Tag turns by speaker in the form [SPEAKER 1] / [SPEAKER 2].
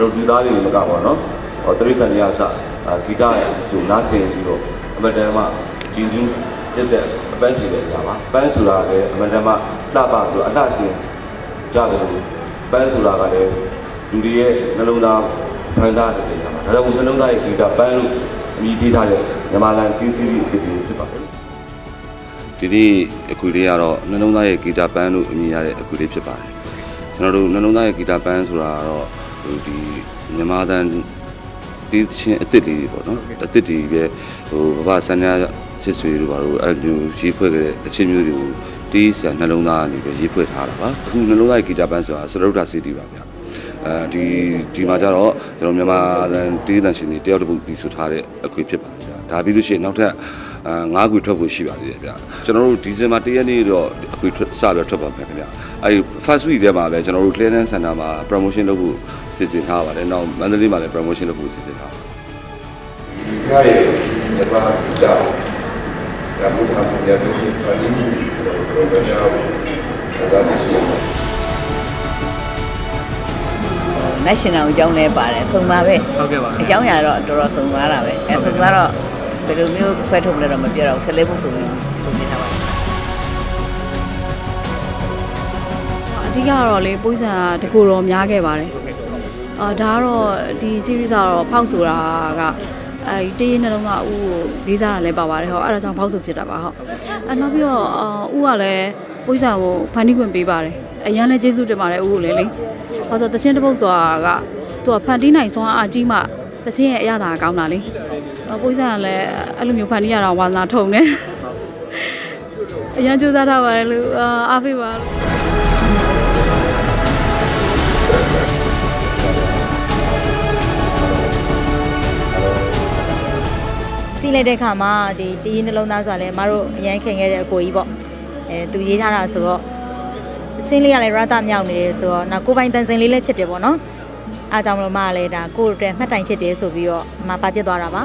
[SPEAKER 1] တို့လူသားတွေမကပါတော့ဟောတရိษံတွေအစဂီတဆိုနားဆင်ပြီးတော့အမတန်မှဂျင်းဂျင်းတက်တဲ့အပန်းကြီးတဲ့ညာပါပန်းဆိုတာလည်းအမတန်မှလှပပြီးအလှဆင်ကြတယ်လို့ပန်းဆိုတာကလည်းလူတွေရဲ့နှလုံးသားဖန်သားတဲ့ညာပါဒါကြောင့်နှလုံးသားရဲ့ဂီတပန်းလို့အမည်ပေးထားတဲ့မြန်မာလန် PCB အဖြစ်ဖြစ်ပါတယ်ဒီနေ့အခုလေးကတော့နှလုံးသားရဲ့ဂီတပန်းလို့အမည်ရတဲ့အခုလေးဖြစ်ပါတယ်ကျွန်တော်တို့နှလုံးသားရဲ့ဂီတပန်းဆိုတာကတော့ဟို ဒီမြန်မာတန်ဒီချင်းအစ်စ်လေးပေါ့နော်အစ်စ်တွေပဲဟိုဘဘဆန်းရချစ်ဆွေတို့ဘာလို့အဲ့လိုရေးဖွဲ့ခဲ့တဲ့အချင်းမျိုးတွေကို တီးဆန်နှလုံးသားကနေပဲရေးဖွဲ့ထားတာပါအခုနှလုံးသားရဲ့ဂီတပန်းဆိုတာစရုပ်တာစီတီပါဗျအဲဒီဒီမှာကျတော့ကျွန်တော်မြန်မာတန်တီးတန်ရှင်တွေတယောက်တစ်ပုတ်တီးဆိုထားတဲ့အခွေဖြစ်ပါတယ်ဗျဒါပြီးလို့ရှိရင်နောက်ထပ်အာငါးခွေထွက်ဖို့ရှိပါသေးတယ်ဗျကျွန်တော်တို့ဒီဇင်ဘာ၁ရက်နေ့တော့အခွေထွက်စပြီးထွက်ပါမယ်ခင်ဗျအဲဒီ first week ထဲမှာပဲကျွန်တော်တို့ clearance center မှာ promotion လုပ်ဖို့စီစဉ်ထားပါတယ်နောက်မန္တလေးမှာလည်း promotion လုပ်ဖို့စီစဉ်ထားပါတယ်
[SPEAKER 2] ဒီကရဲ့မြန်မာပြည်ကြောင့်ဒါမှမဟုတ်လည်းဒီပါလီမီတို့ ဘယ်လိုလဲဒါမှရှိတယ်
[SPEAKER 3] national အကြောင်းလဲပါတယ်စုံပါပဲ
[SPEAKER 4] ဟုတ်ကဲ့ပါ
[SPEAKER 3] အကြောင်းအရာတော့တော်တော်စုံသွားတာပဲအဲစုံသွားတော့ဘယ်လိုမျိုးခွဲထုတ်မလဲတော့မပြောတော့ဘူးဆက်လက်ဖို့ဆိုပြီးစုံနေတာပါ
[SPEAKER 5] အဓိကကတော့လေပိုးစံတကူတော့များခဲ့ပါတယ်အာဒါကတော့ဒီ series ကတော့ဖောက်ဆိုတာက အဲဒီတေးနှလုံးသားဦးကိုလေးစားတာလည်းပါပါတယ်ဟောအဲ့ဒါကြောင့်ဖောက်ဆိုဖြစ်တာပါဟုတ်အဲနောက်ပြီးတော့အာဦးကလည်းပိုးစံကိုဖန်တီးခွင့်ပေးပါတယ်အရန်လည်းကျေးဇူးတင်ပါတယ်ဦးကိုလည်းလေဟောဆိုတချင်းတစ်ပုတ်ဆိုတာကသူကဖန်တီးနိုင်စွမ်းအားကြီးမှတချင်းရဲ့အရသာကောင်းတာလေအော်ပိုးစံကလည်းအဲ့လိုမျိုးဖန်တီးရတာဝါသနာထုံတယ်အရန်ကြိုးစားထားပါတယ်လို့အာအားပေးပါလို့
[SPEAKER 6] ကြည့်လိုက်တဲ့အခါမှာဒီတီးနှလုံးသားဆိုတာလည်းမတို့အရန်ခင်ခဲ့တဲ့အကိုကြီးပေါ့အဲသူရေးထားတာဆိုတော့အချင်းလေးကလည်းရတာမြောက်နေတယ်ဆိုတော့နောက်ကိုပိုင်တန်စင်လေးလည်းဖြစ်တယ်ပေါ့နော်အားကြောင့်မလို့မကလည်းဒါကိုယ့်အတွက်မှတ်တိုင်ဖြစ်တယ်ဆိုပြီးတော့မပါပြစ်သွားတာပါ